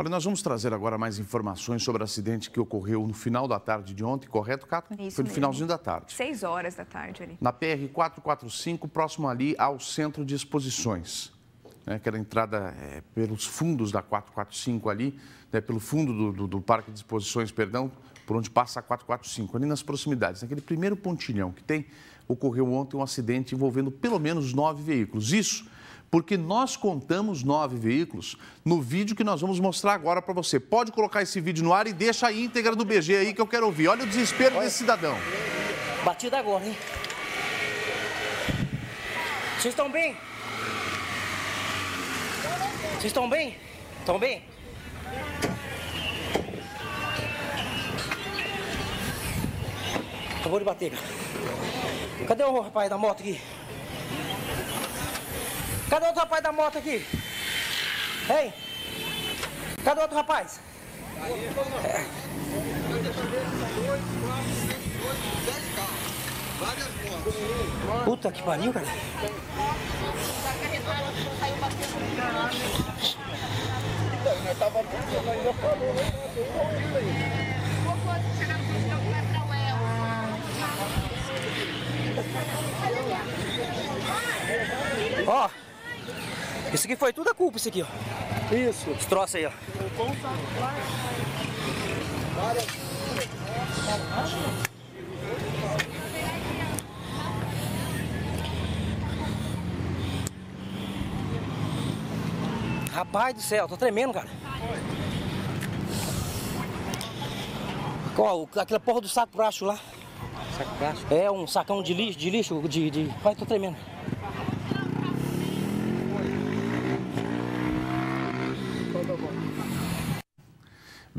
Olha, nós vamos trazer agora mais informações sobre o acidente que ocorreu no final da tarde de ontem, correto, Kathleen? Isso Foi no mesmo. finalzinho da tarde. Seis horas da tarde ali. Na PR 445, próximo ali ao centro de exposições. Né, aquela entrada é, pelos fundos da 445 ali, né, pelo fundo do, do- do parque de exposições, perdão, por onde passa a 445, ali nas proximidades. Naquele primeiro pontilhão que tem, ocorreu ontem um acidente envolvendo pelo menos nove veículos. Isso porque nós contamos nove veículos no vídeo que nós vamos mostrar agora para você. Pode colocar esse vídeo no ar e deixa a íntegra do BG aí que eu quero ouvir. Olha o desespero desse cidadão. Batida agora, hein? Vocês estão bem? Vocês estão bem? Estão bem? Acabou de bater, cara. Cadê o rapaz da moto aqui? Cadê o outro rapaz da moto aqui? Hein? Cadê o outro rapaz? Puta que pariu, cara. Ó, isso aqui foi tudo a culpa, isso aqui, ó. Isso. Esse troço aí, ó. Rapaz do céu, tô tremendo, cara. Ó, aquela porra do saco pracho lá. Saco pracho? É, um sacão de lixo, de lixo, de. de... Ai, tô tremendo.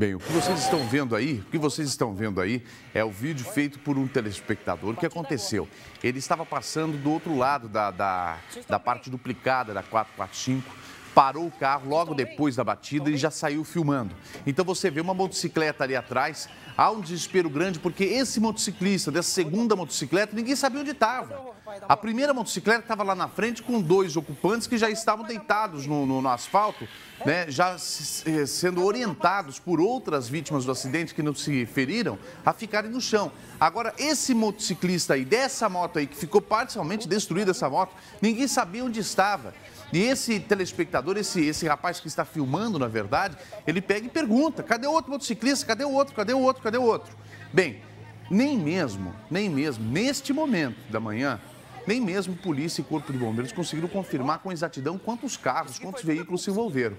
Bem, o que vocês estão vendo aí, o que vocês estão vendo aí é o vídeo feito por um telespectador. O que aconteceu? Ele estava passando do outro lado da, da, da parte duplicada da 445, parou o carro logo depois da batida e já saiu filmando. Então você vê uma motocicleta ali atrás, há um desespero grande porque esse motociclista dessa segunda motocicleta, ninguém sabia onde estava. A primeira motocicleta estava lá na frente com dois ocupantes que já estavam deitados no, no- no asfalto, né, já se- sendo orientados por outras vítimas do acidente que não se feriram a ficarem no chão. Agora, esse motociclista aí, dessa moto aí, que ficou parcialmente destruída essa moto, ninguém sabia onde estava. E esse telespectador, esse, esse rapaz que está filmando, na verdade, ele pega e pergunta: cadê o outro motociclista? Cadê o outro? Cadê o outro? Cadê o outro? Bem, nem mesmo, nem mesmo, neste momento da manhã, nem mesmo polícia e corpo de bombeiros conseguiram confirmar com exatidão quantos carros, quantos veículos se envolveram.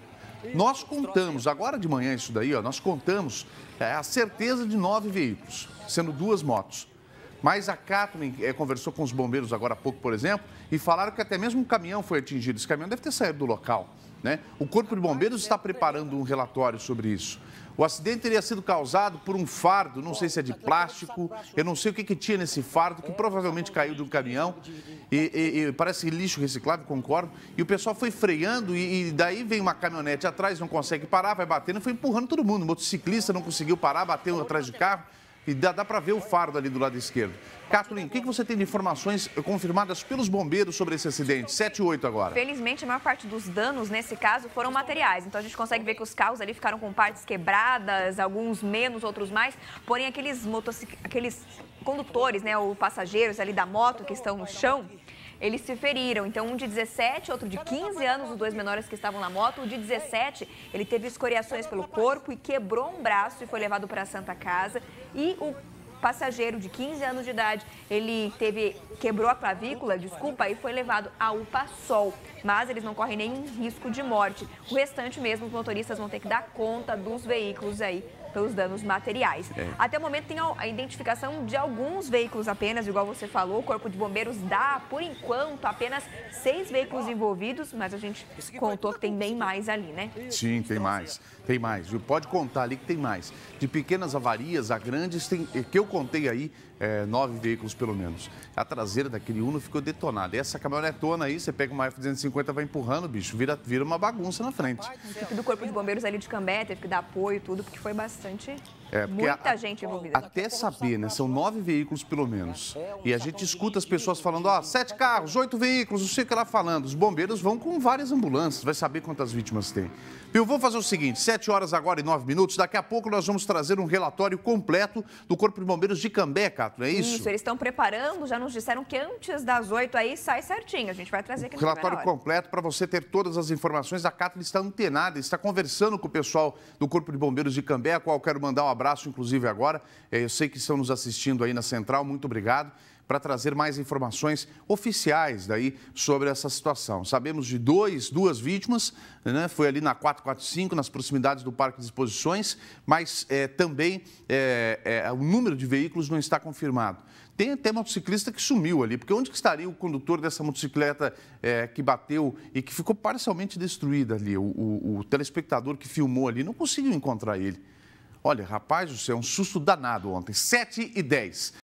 Nós contamos, agora de manhã isso daí, ó, nós contamos é, a certeza de nove veículos, sendo duas motos. Mas a Kathleen eh, conversou com os bombeiros agora há pouco, por exemplo, e falaram que até mesmo um caminhão foi atingido. Esse caminhão deve ter saído do local. Né? O Corpo de Bombeiros está preparando um relatório sobre isso. O acidente teria sido causado por um fardo, não sei se é de plástico, eu não sei o que, que tinha nesse fardo, que provavelmente caiu de um caminhão. E, e- e parece lixo reciclável, concordo. E o pessoal foi freando e, e daí vem uma caminhonete atrás, não consegue parar, vai batendo foi empurrando todo mundo. O motociclista não conseguiu parar, bateu atrás de carro. E dá, dá para ver o fardo ali do lado esquerdo. Kathleen, o que, que você tem de informações confirmadas pelos bombeiros sobre esse acidente? 7 e 8 agora. Felizmente, a maior parte dos danos nesse caso foram materiais. Então a gente consegue ver que os carros ali ficaram com partes quebradas, alguns menos, outros mais. Porém, aqueles, motocic... aqueles condutores, né, ou passageiros ali da moto que estão no chão, eles se feriram. Então, um de 17, outro de 15 anos, os dois menores que estavam na moto. O de 17, ele teve escoriações pelo corpo e quebrou um braço e foi levado para a Santa Casa. E o passageiro de 15 anos de idade, ele teve quebrou a clavícula, desculpa, e foi levado a UPA-SOL, mas eles não correm nenhum risco de morte. O restante mesmo, os motoristas vão ter que dar conta dos veículos aí pelos danos materiais. É. Até o momento tem a identificação de alguns veículos apenas, igual você falou, o Corpo de Bombeiros dá, por enquanto, apenas seis veículos envolvidos, mas a gente contou que tem bem mais ali, né? Sim, tem mais. Tem mais. viu? Pode contar ali que tem mais. De pequenas avarias a grandes, tem, que eu contei aí, é, nove veículos pelo menos. A traseira daquele Uno ficou detonada. E essa caminhonetona aí, você pega uma F-250 vai empurrando, bicho, vira, vira uma bagunça na frente. A equipe do Corpo de Bombeiros ali de Cambé teve que dar apoio e tudo, porque foi bastante bastante. É, Muita a, gente envolvida. Até saber, né? São nove veículos pelo menos. E a gente escuta as pessoas falando, ó, sete carros, oito veículos, não sei o que lá falando. Os bombeiros vão com várias ambulâncias, vai saber quantas vítimas tem. Eu vou fazer o seguinte, sete horas agora e nove minutos, daqui a pouco nós vamos trazer um relatório completo do Corpo de Bombeiros de Cambé, Cato, não é isso? Isso, eles estão preparando, já nos disseram que antes das oito aí sai certinho, a gente vai trazer aqui no Relatório completo para você ter todas as informações. A Cato está antenada, está conversando com o pessoal do Corpo de Bombeiros de Cambé, a qual eu quero mandar um abraço, inclusive, agora. É, eu sei que estão nos assistindo aí na Central, muito obrigado para trazer mais informações oficiais daí sobre essa situação. Sabemos de dois, duas vítimas, né? foi ali na 445, nas proximidades do Parque de Exposições, mas é, também é, é, o número de veículos não está confirmado. Tem até motociclista que sumiu ali, porque onde que estaria o condutor dessa motocicleta é, que bateu e que ficou parcialmente destruída ali? O, o, o telespectador que filmou ali não conseguiu encontrar ele. Olha, rapaz, isso é um susto danado ontem. 7 e 10.